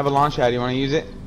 I have a launch pad. You want to use it?